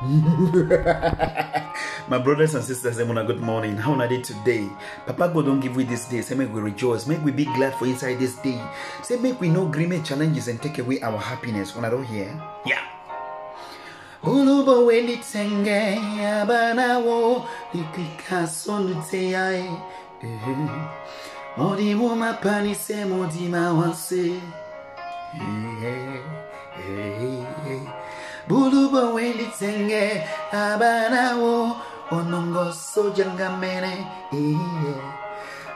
My brothers and sisters, Emuna, good morning. How are they today? Papa God don't give we this day. Say make we rejoice. Make we be glad for inside this day. Say make we know grieving challenges and take away our happiness. When I don't hear, yeah. Ulubo weni tenge abana wo ikika sonu te ai. Eh, modi mo mapani se modi ma wanse. Bulubo eh, weni eh, tenge abana wo onongo sojanga mene.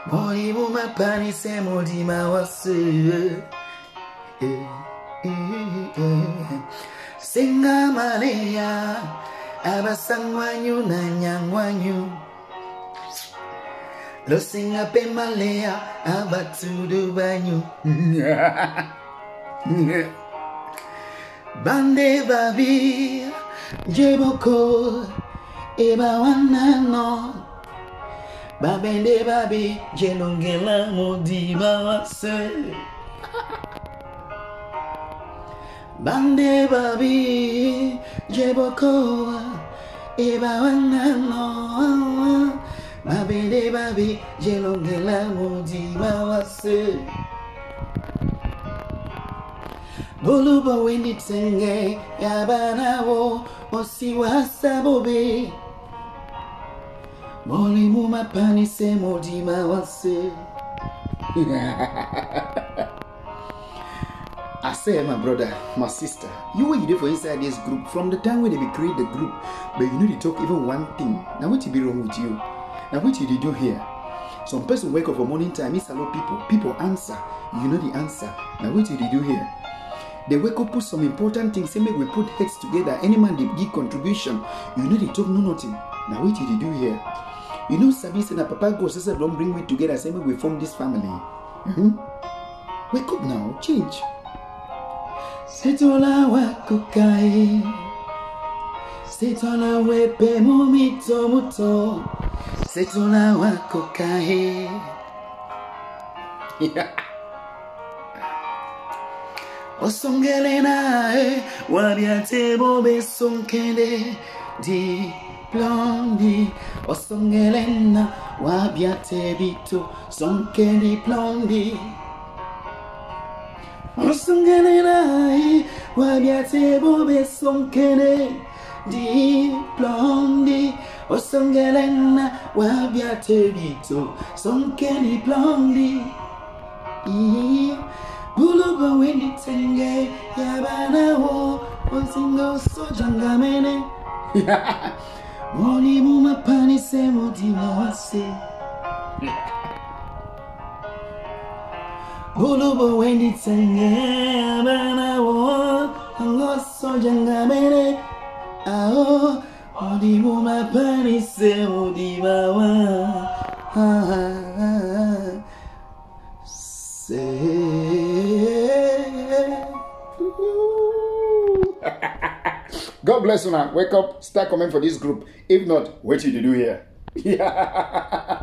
Modi mo mapani se modi ma wanse. Singa Maria, abasangwanyu na. Lo singa pe malea, abatudu banyu. Bande babi, jeboko, eba wanano. Babende babi, jelongela modiba wase. Bande babi jeboko eba wanano Babende babi jelongela mudiba wase Tenge yabanawo osiwasa bobe Moli mumapani se mudima wase I say, my brother, my sister, you you do for inside this group from the time when they create the group, but you know they talk even one thing. Now what be wrong with you? Now what you do here? Some person wake up for morning time, it's hello people, people answer, you know the answer. Now what you do here? They wake up put some important things, say make we put heads together, any man they give contribution, you know they talk no nothing. Now what you dey do here? You know Sabi say na papa God say don't bring me together, say make we form this family. Mm-hmm. Wake up now, change. Setola wakukai Setola wepe mumito muto Setola wakukai Osongele nae Wabiate bobe sonkele Di blondi Osongele na Wabiate bito Sonkele blondi Osongele nai wabiate bobe sonkene di blondi Osongele na wabiate bito blondi Buluba wendi tenge yabana wo Osingo sojanga mene Moni muma pani se modima wase. Bulubo wendi tenge abana wo Angoso janga mene Ao Odi muma pani se odi bawa God bless you now. Wake up, start comment for this group. If not, what you do here?